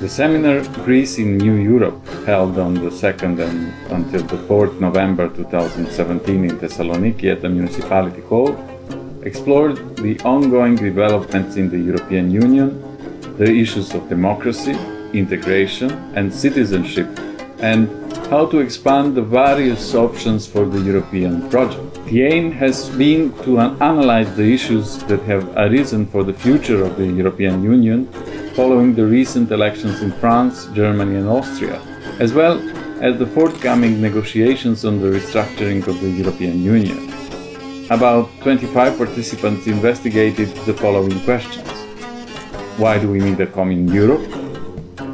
The seminar Greece in New Europe, held on the 2nd and until the 4th November 2017 in Thessaloniki at the Municipality Hall, explored the ongoing developments in the European Union, the issues of democracy, integration, and citizenship, and how to expand the various options for the European project. The aim has been to analyze the issues that have arisen for the future of the European Union following the recent elections in France, Germany, and Austria, as well as the forthcoming negotiations on the restructuring of the European Union. About 25 participants investigated the following questions Why do we need a common Europe?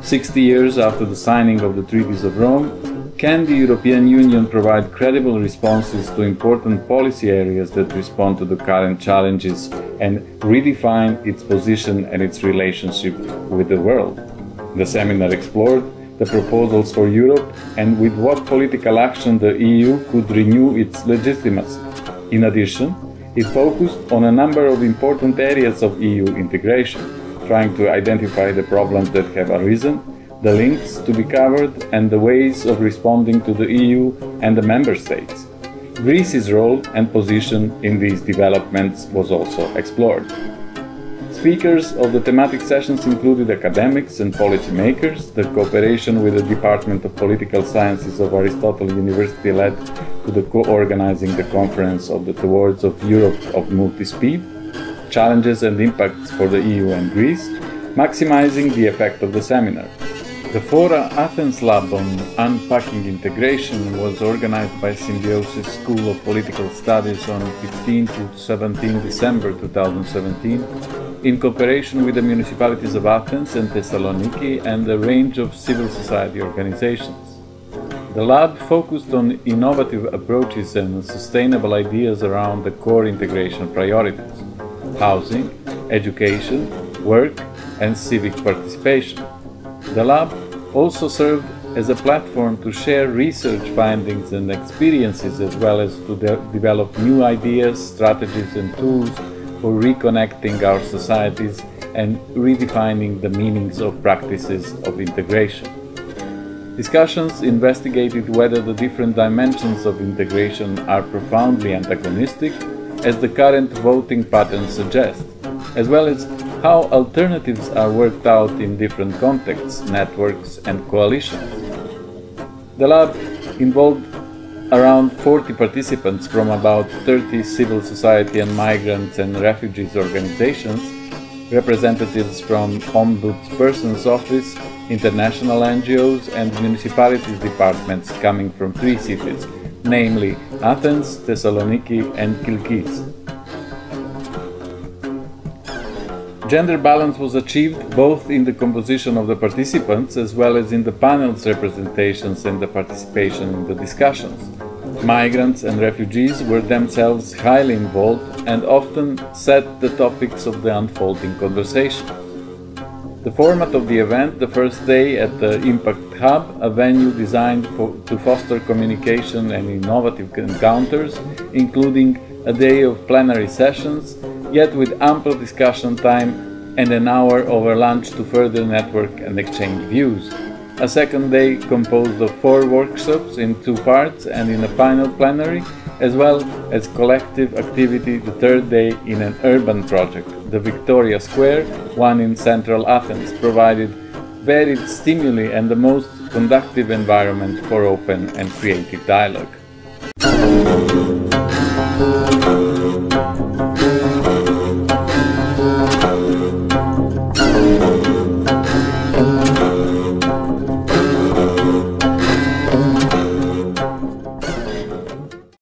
60 years after the signing of the Treaties of Rome, can the European Union provide credible responses to important policy areas that respond to the current challenges and redefine its position and its relationship with the world? The seminar explored the proposals for Europe and with what political action the EU could renew its legitimacy. In addition, it focused on a number of important areas of EU integration trying to identify the problems that have arisen, the links to be covered, and the ways of responding to the EU and the Member States. Greece's role and position in these developments was also explored. Speakers of the thematic sessions included academics and policymakers. The cooperation with the Department of Political Sciences of Aristotle University led to the co-organizing the conference of the Towards of Europe of Multi-Speed challenges and impacts for the EU and Greece, maximizing the effect of the seminar. The Fora Athens Lab on Unpacking Integration was organized by Symbiosis School of Political Studies on 15 to 17 December 2017 in cooperation with the municipalities of Athens and Thessaloniki and a range of civil society organizations. The lab focused on innovative approaches and sustainable ideas around the core integration priorities housing, education, work, and civic participation. The lab also served as a platform to share research findings and experiences as well as to de develop new ideas, strategies, and tools for reconnecting our societies and redefining the meanings of practices of integration. Discussions investigated whether the different dimensions of integration are profoundly antagonistic as the current voting patterns suggest, as well as how alternatives are worked out in different contexts, networks, and coalitions. The lab involved around 40 participants from about 30 civil society and migrants and refugees organizations, representatives from Ombudsperson's office, international NGOs, and municipalities departments coming from three cities namely Athens, Thessaloniki, and Kilkis. Gender balance was achieved both in the composition of the participants as well as in the panel's representations and the participation in the discussions. Migrants and refugees were themselves highly involved and often set the topics of the unfolding conversation. The format of the event, the first day at the Impact Hub, a venue designed for, to foster communication and innovative encounters, including a day of plenary sessions, yet with ample discussion time and an hour over lunch to further network and exchange views. A second day composed of four workshops in two parts and in a final plenary, as well as collective activity the third day in an urban project the Victoria Square, one in central Athens, provided varied stimuli and the most conductive environment for open and creative dialogue.